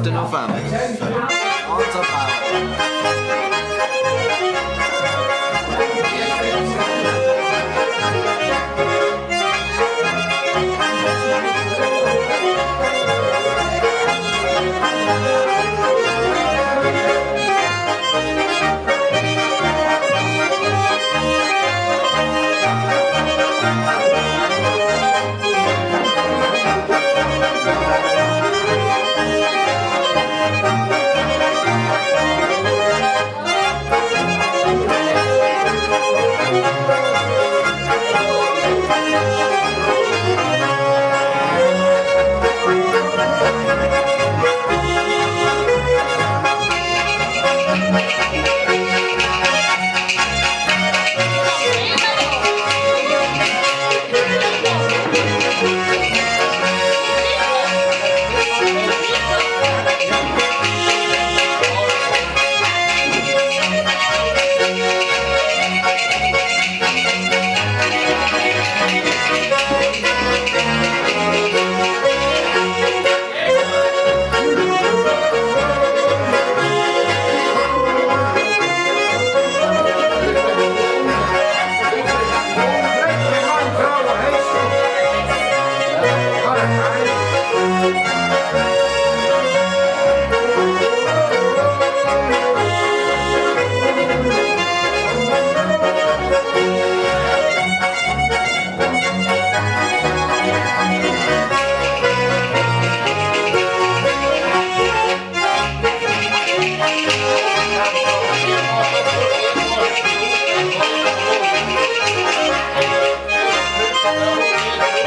Afternoon, fam. Family.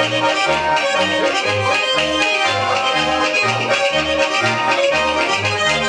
Thank you.